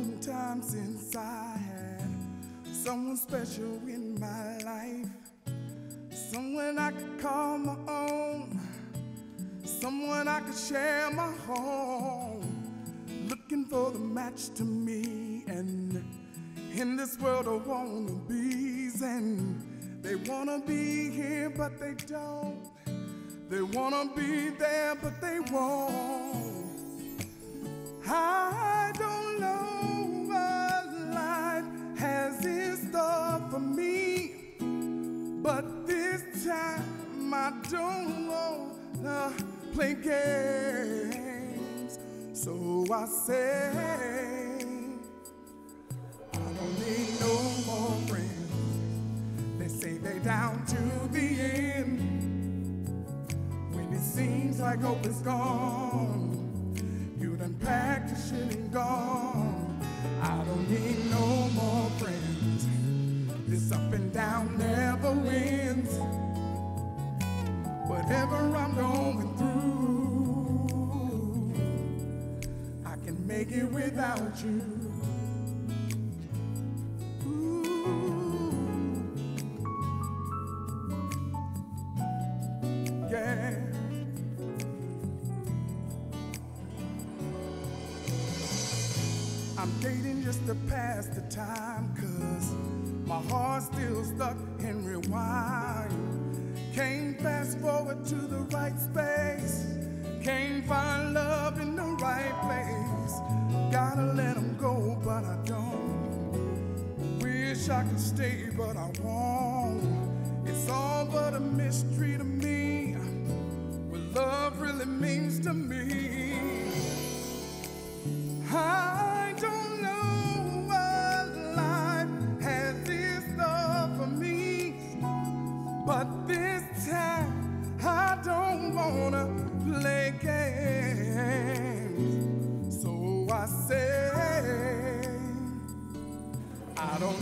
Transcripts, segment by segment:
long time since I had someone special in my life. Someone I could call my own. Someone I could share my home. Looking for the match to me. And in this world of wannabes, and they wanna be here, but they don't. They wanna be there, but they won't. I don't wanna play games. So I say, I don't need no more friends. They say they down to the end. When it seems like hope is gone. You done packed your shit and gone. I don't need no more friends. This up and down never wins. Whatever I'm going through, I can make it without you. Ooh. Yeah. I'm dating just to pass the time, cause my heart's still stuck in rewind. Can't fast forward to the right space. Can't find love in the right place. Gotta let them go, but I don't. Wish I could stay, but I won't. It's all but a mystery to me. What love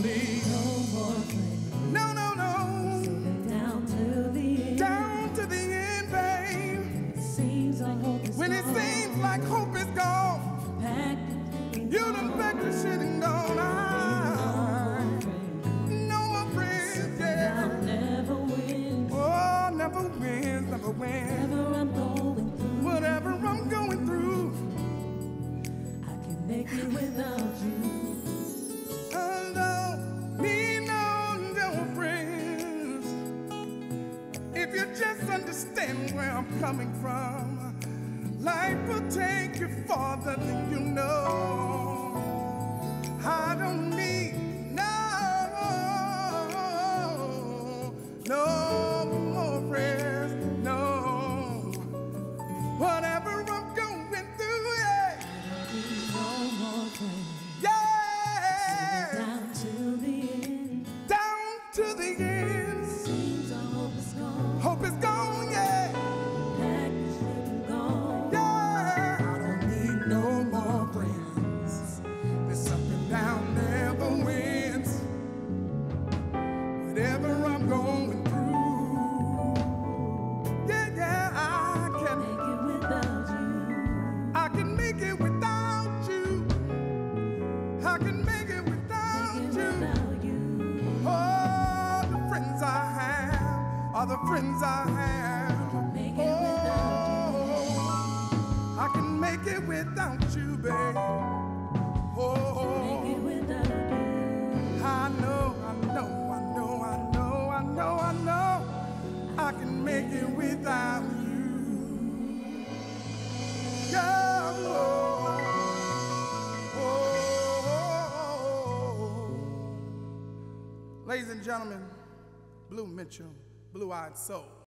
I I'm coming from, life will take you farther than you know. I don't need no, no the friends I have. Oh, I can make it without you, babe. Oh, Make it without you. I know, I know, I know, I know, I know, I know. I can make it without you. Yeah. Oh, oh, oh. oh, oh. Ladies and gentlemen, Blu Mitchell, Blue Eyed Soul.